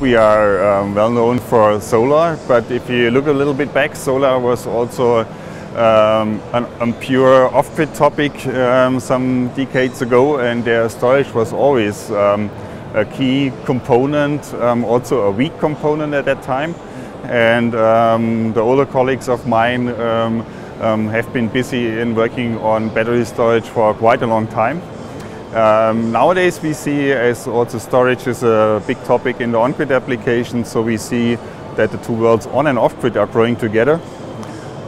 We are um, well known for solar, but if you look a little bit back, solar was also um, an, a pure off-grid topic um, some decades ago, and their storage was always um, a key component, um, also a weak component at that time. And um, the older colleagues of mine have been busy in working on battery storage for quite a long time. Um, nowadays we see as also storage is a big topic in the on-grid application, so we see that the two worlds on and off-grid are growing together.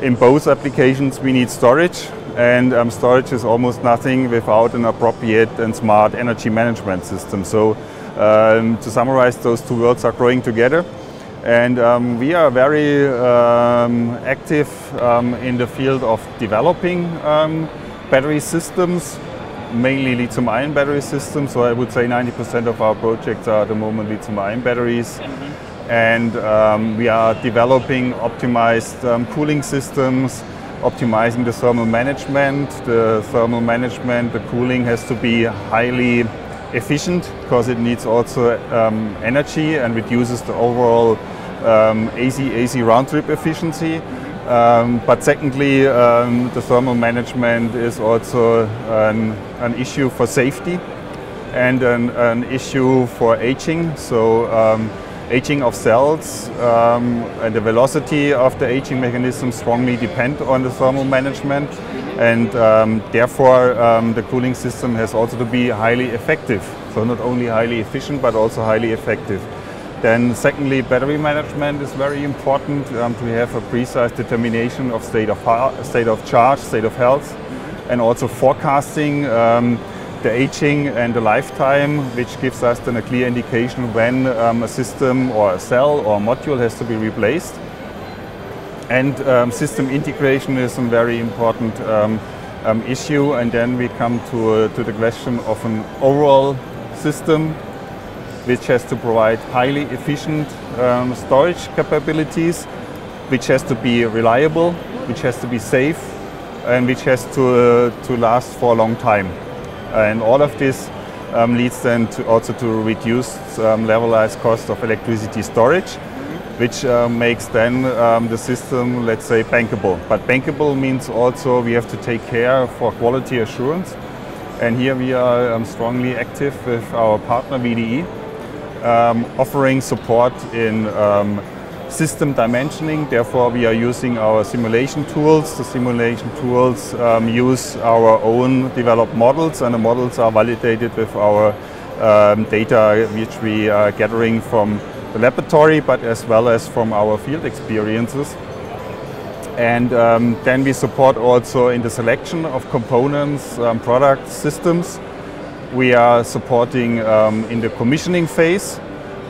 In both applications we need storage and um, storage is almost nothing without an appropriate and smart energy management system. So um, to summarize, those two worlds are growing together. And um, we are very um, active um, in the field of developing um, battery systems mainly lithium-ion battery systems. So I would say 90% of our projects are at the moment lithium-ion batteries. Mm -hmm. And um, we are developing optimized um, cooling systems, optimizing the thermal management. The thermal management, the cooling has to be highly efficient because it needs also um, energy and reduces the overall um, AC, AC round trip efficiency. Um, but secondly, um, the thermal management is also an, an issue for safety and an, an issue for aging. So um, aging of cells um, and the velocity of the aging mechanism strongly depend on the thermal management and um, therefore um, the cooling system has also to be highly effective. So not only highly efficient but also highly effective. Then secondly, battery management is very important um, to have a precise determination of state of, state of charge, state of health, and also forecasting um, the aging and the lifetime, which gives us then a clear indication when um, a system or a cell or a module has to be replaced. And um, system integration is a very important um, um, issue. And then we come to, uh, to the question of an overall system which has to provide highly efficient um, storage capabilities, which has to be reliable, which has to be safe, and which has to, uh, to last for a long time. And all of this um, leads then to also to reduced um, levelized cost of electricity storage, which uh, makes then um, the system, let's say, bankable. But bankable means also we have to take care for quality assurance. And here we are um, strongly active with our partner VDE, um, offering support in um, system dimensioning. Therefore, we are using our simulation tools. The simulation tools um, use our own developed models, and the models are validated with our um, data which we are gathering from the laboratory, but as well as from our field experiences. And um, then we support also in the selection of components, um, products, systems, we are supporting um, in the commissioning phase,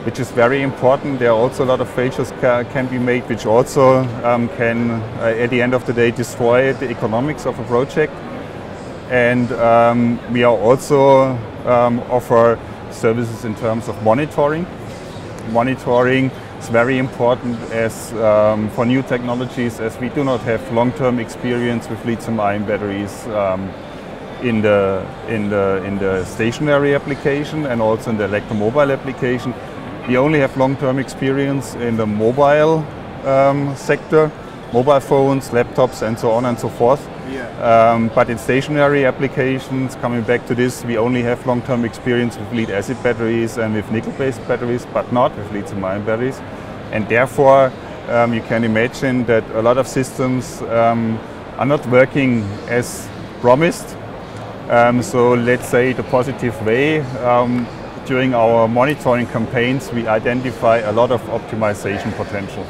which is very important. There are also a lot of failures ca can be made, which also um, can, uh, at the end of the day, destroy the economics of a project. And um, we are also um, offer services in terms of monitoring. Monitoring is very important as um, for new technologies, as we do not have long-term experience with lithium-ion batteries um, in the, in the, in the stationary application and also in the electromobile application. We only have long-term experience in the mobile um, sector, mobile phones, laptops and so on and so forth. Yeah. Um, but in stationary applications, coming back to this, we only have long-term experience with lead acid batteries and with nickel-based batteries, but not with lithium-ion batteries. And therefore, um, you can imagine that a lot of systems um, are not working as promised um, so let's say the positive way, um, during our monitoring campaigns we identify a lot of optimization potential.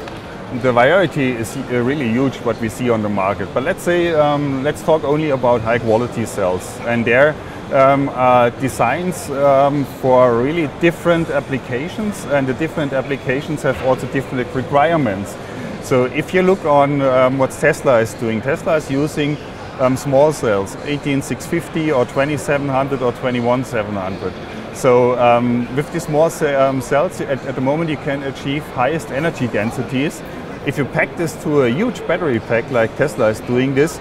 The variety is uh, really huge what we see on the market, but let's say, um, let's talk only about high quality cells. And there um, are designs um, for really different applications and the different applications have also different requirements. So if you look on um, what Tesla is doing, Tesla is using um, small cells, 18650 or 2700 or 21700. So um, with these small um, cells, at, at, the moment you can achieve highest energy densities. If you pack this to a huge battery pack like Tesla is doing this,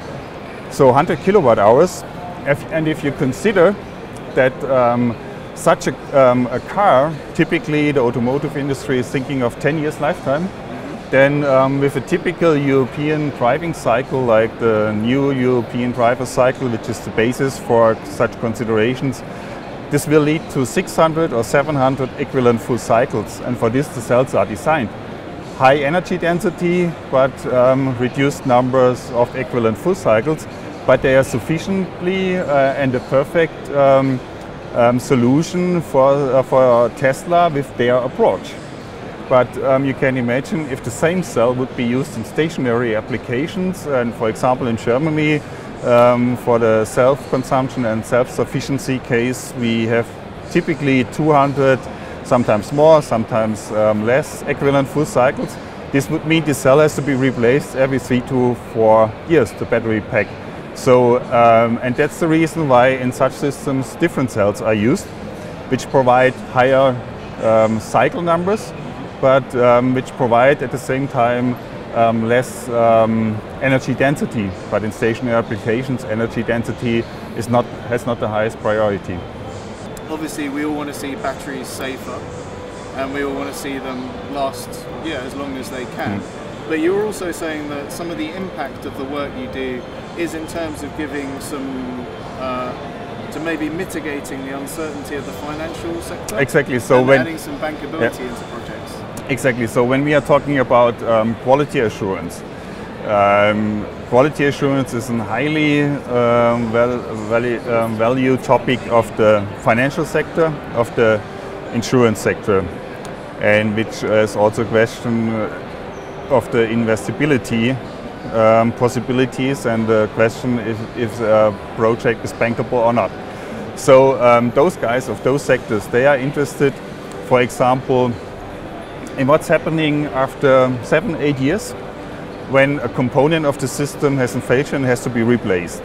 so 100 kilowatt hours, and if you consider that um, such a, um, a, car, typically the automotive industry is thinking of 10 years lifetime. Then um, with a typical European driving cycle, like the new European driver cycle, which is the basis for such considerations, this will lead to 600 or 700 equivalent full cycles. And for this, the cells are designed. High energy density, but um, reduced numbers of equivalent full cycles, but they are sufficiently uh, and a perfect um, um, solution for, uh, for Tesla with their approach. But um, you can imagine if the same cell would be used in stationary applications, and for example in Germany, um, for the self-consumption and self-sufficiency case, we have typically 200, sometimes more, sometimes um, less equivalent full cycles. This would mean the cell has to be replaced every three to four years, the battery pack. So, um, and that's the reason why in such systems different cells are used, which provide higher um, cycle numbers but um, which provide at the same time um, less um, energy density. But in stationary applications, energy density is not, has not the highest priority. Obviously, we all want to see batteries safer and we all want to see them last yeah, as long as they can. Mm. But you're also saying that some of the impact of the work you do is in terms of giving some uh, to maybe mitigating the uncertainty of the financial sector. Exactly. So and when adding some bankability yeah. into. Exactly. So when we are talking about um, quality assurance, um, quality assurance is a highly um, well, value, um, value topic of the financial sector, of the insurance sector, and which is also a question of the investability um, possibilities and the question if, if a project is bankable or not. So um, those guys of those sectors, they are interested, for example, in what's happening after seven, eight years when a component of the system has inflation and has to be replaced.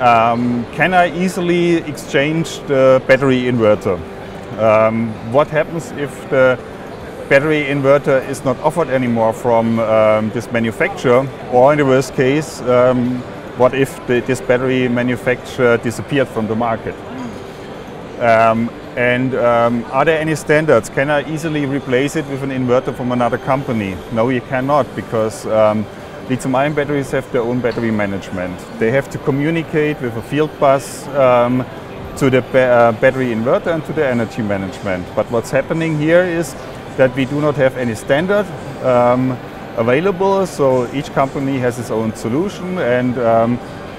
Um, can I easily exchange the battery inverter? Um, what happens if the battery inverter is not offered anymore from um, this manufacturer? Or in the worst case, um, what if the, this battery manufacturer disappeared from the market? Um, and um, are there any standards? Can I easily replace it with an inverter from another company? No, you cannot because um, lithium-ion batteries have their own battery management. They have to communicate with a field bus um, to the ba uh, battery inverter and to the energy management. But what's happening here is that we do not have any standard um, available, so each company has its own solution and um,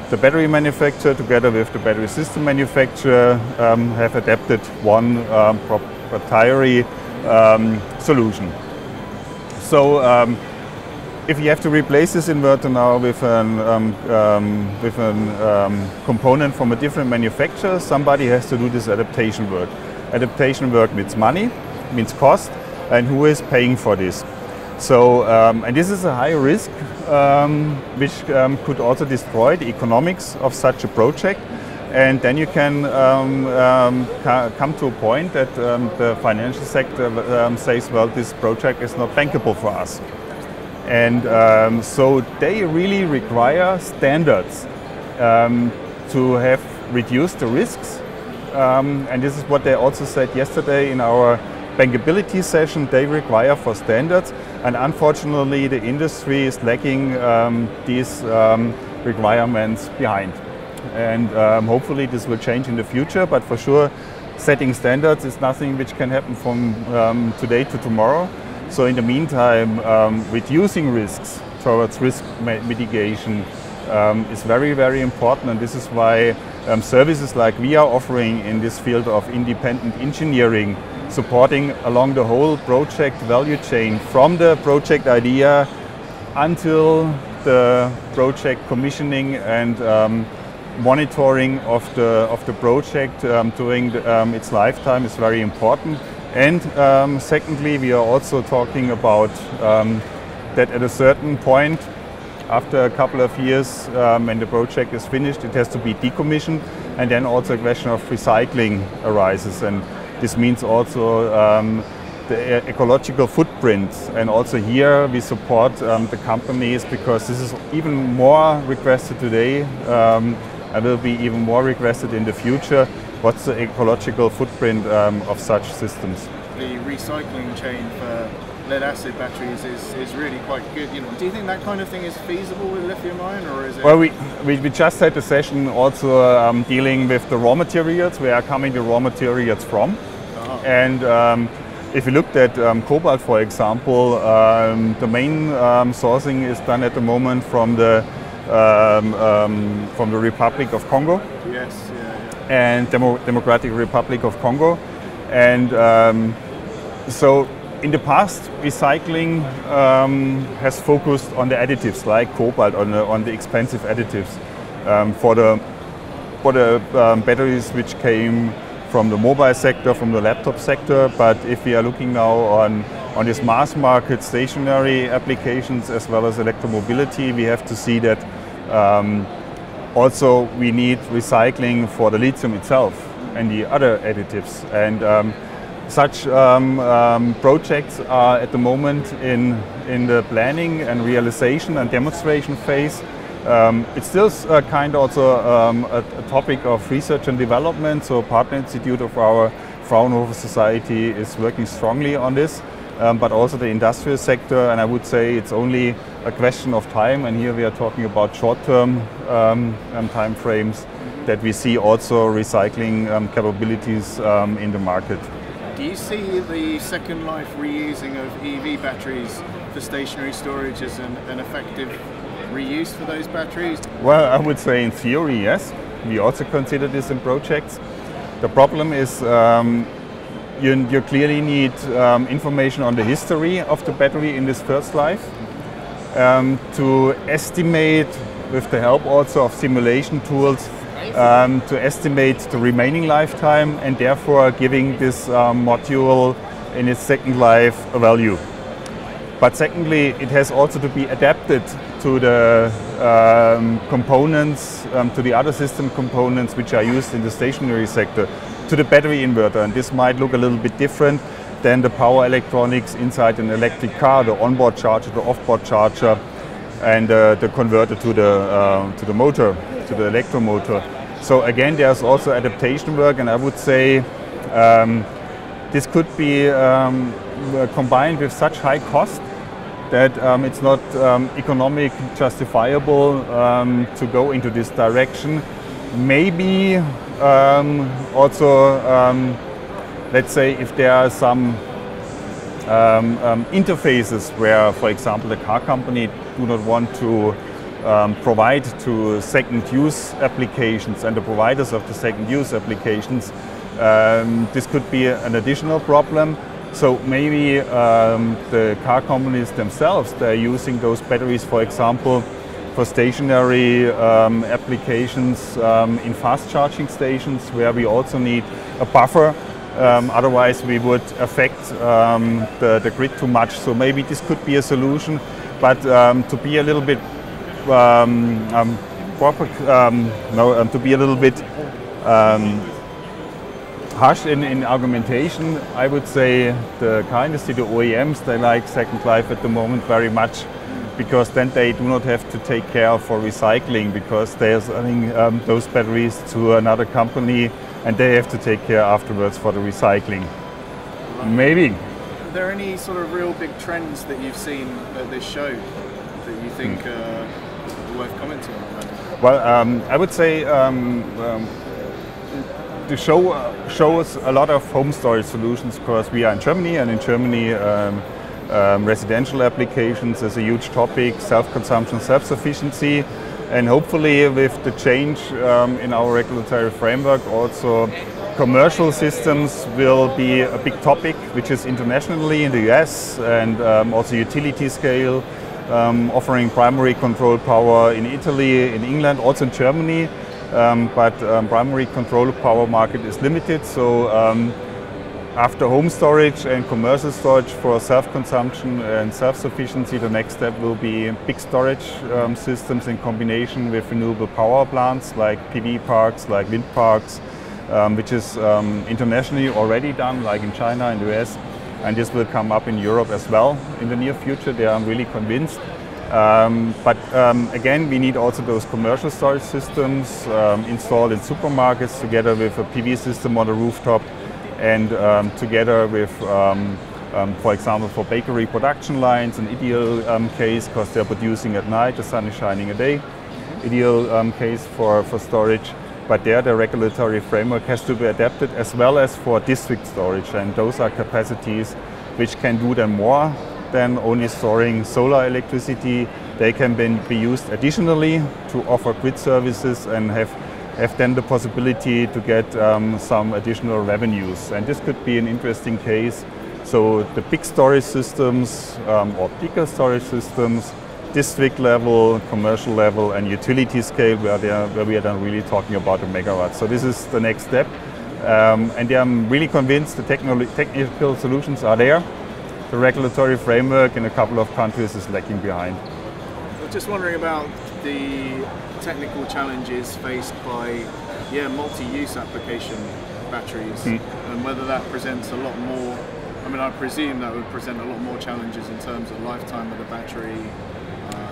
the battery manufacturer together with the battery system manufacturer um, have adapted one um, proprietary um, solution. So um, if you have to replace this inverter now with an, um, um, with an component from a different manufacturer, somebody has to do this adaptation work. Adaptation work means money, means cost, and who is paying for this? So, um, and this is a high risk, um, which um, could also destroy the economics of such a project. And then you can um, um, come to a point that um, the financial sector says, well, this project is not bankable for us. And so they really require standards to have reduced the risks. and this is what they also said yesterday in our bankability session, they require for standards. And unfortunately, the industry is lacking um, these um, requirements behind. And um, hopefully this will change in the future, but for sure, setting standards is nothing which can happen from um, today to tomorrow. So in the meantime, um, reducing risks towards risk mitigation um, is very, very important. And this is why services like we are offering in this field of independent engineering supporting along the whole project value chain from the project idea until the project commissioning and um, monitoring of the of the project um, during the, um, its lifetime is very important. And um, secondly, we are also talking about um, that at a certain point, after a couple of years, um, when the project is finished, it has to be decommissioned, and then also a question of recycling arises. And this means also um, the ecological footprint. And also here we support um, the companies because this is even more requested today um, and will be even more requested in the future what's the ecological footprint um, of such systems. The recycling chain for lead acid batteries is, is really quite good. You know, do you think that kind of thing is feasible with lithium ion, or is it? Well, we, we, we just had a session also um, dealing with the raw materials, where are coming the raw materials from, uh-huh. and um, if you looked at um, cobalt, for example, um, the main um, sourcing is done at the moment from the um, um, from the Republic of Congo. Yes. Yeah, yeah. And Demo Democratic Republic of Congo, and um, so in the past, recycling has focused on the additives like cobalt, on the, on the expensive additives for the for the batteries which came from the mobile sector, from the laptop sector, but if we are looking now on, on this mass market stationary applications as well as electromobility, we have to see that um, also we need recycling for the lithium itself and the other additives. And um, such um, um projects are at the moment in, in the planning and realization and demonstration phase. Um, it's still uh, kind of also um, a, a, topic of research and development. So Partner Institute of our Fraunhofer Society is working strongly on this, um, but also the industrial sector. And I would say it's only a question of time. And here we are talking about short-term um, time frames that we see also recycling capabilities in the market. Do you see the second life reusing of EV batteries for stationary storage as an, an effective reuse for those batteries? Well, I would say in theory, yes. We also consider this in projects. The problem is um, you, you, clearly need um, information on the history of the battery in this first life um, to estimate, with the help also of simulation tools, um, to estimate the remaining lifetime and therefore giving this um, module in its second life a value. But secondly, it has also to be adapted to the um, components, um, to the other system components which are used in the stationary sector, to the battery inverter. And this might look a little bit different than the power electronics inside an electric car, the onboard charger, the offboard charger, and uh, the converter to the, uh, to the motor, to the electromotor. So again, there's also adaptation work, and I would say um, this could be um, combined with such high cost that um, it's not um, economic justifiable um, to go into this direction. Maybe um, also, um, let's say, if there are some interfaces where, for example, the car company do not want to provide to second use applications and the providers of the second use applications, this could be an additional problem. So maybe um, the car companies themselves, they're using those batteries, for example, for stationary um, applications um, in fast charging stations where we also need a buffer. Um, otherwise, we would affect um, the, the, grid too much. So maybe this could be a solution. But um, to be a little bit proper, no, to be a little bit harsh in, in argumentation. I would say the car industry, the OEMs, they like Second Life at the moment very much because then they do not have to take care for recycling because they're selling um, those batteries to another company and they have to take care afterwards for the recycling. Maybe. Are there any sort of real big trends that you've seen at this show that you think hmm. uh, worth? Well, um, I would say um, um the show uh, shows a lot of home storage solutions because we are in Germany and in Germany um, um, residential applications is a huge topic, self-consumption, self-sufficiency and hopefully with the change in our regulatory framework also commercial systems will be a big topic which is internationally in the US and um, also utility scale um, offering primary control power in Italy, in England, also in Germany um, but um, primary control power market is limited. So um, after home storage and commercial storage for self-consumption and self-sufficiency, the next step will be big storage um, systems in combination with renewable power plants like PV parks, like wind parks, um, which is um, internationally already done, like in China and the US. And this will come up in Europe as well in the near future. They are really convinced. Um, but um, again, we need also those commercial storage systems um, installed in supermarkets together with a PV system on the rooftop and um, together with, um, um, for example, for bakery production lines, an ideal case because they're producing at night, the sun is shining a day. Ideal case for, for storage but there the regulatory framework has to be adapted as well as for district storage and those are capacities which can do them more than only storing solar electricity. They can then be used additionally to offer grid services and have, have then the possibility to get um, some additional revenues. And this could be an interesting case. So the big storage systems um, or bigger storage systems, district level, commercial level and utility scale where, are, where we are then really talking about a megawatt. So this is the next step. Um, and I'm really convinced the technical solutions are there the regulatory framework in a couple of countries is lagging behind. I'm just wondering about the technical challenges faced by yeah, multi-use application batteries mm. and whether that presents a lot more I mean I presume that would present a lot more challenges in terms of lifetime of the battery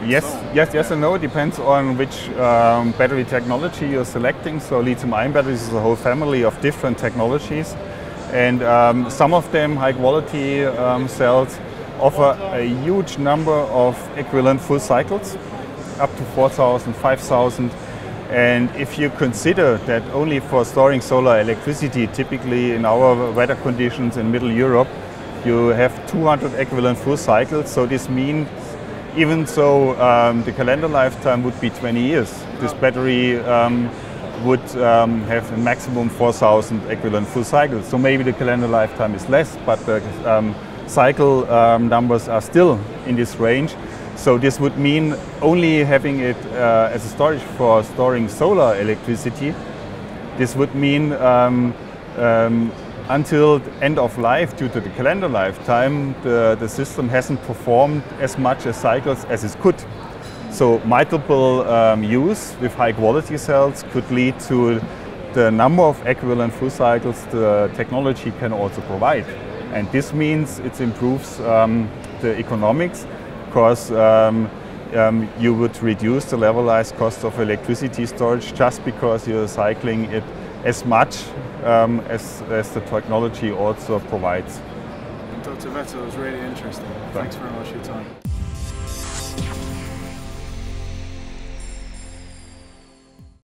yes, yes, yes, and no. It depends on which um, battery technology you're selecting. So lithium-ion batteries is a whole family of different technologies. And um, some of them, high quality um, cells, offer a huge number of equivalent full cycles, up to 4,000, 5,000. And if you consider that only for storing solar electricity, typically in our weather conditions in Middle Europe, you have 200 equivalent full cycles. So this means even so, um, the calendar lifetime would be 20 years, this battery um, would um, have a maximum 4,000 equivalent full cycles. So maybe the calendar lifetime is less, but the um, cycle um, numbers are still in this range. So this would mean only having it uh, as a storage for storing solar electricity. This would mean um, um, until end of life, due to the calendar lifetime, the, the system hasn't performed as much as cycles as it could. So multiple um, use with high quality cells could lead to the number of equivalent full cycles the technology can also provide. And this means it improves um, the economics because um, um, you would reduce the levelized cost of electricity storage just because you're cycling it as much um, as, as the technology also provides. Dr. Vetter was really interesting. Thanks very much for your time.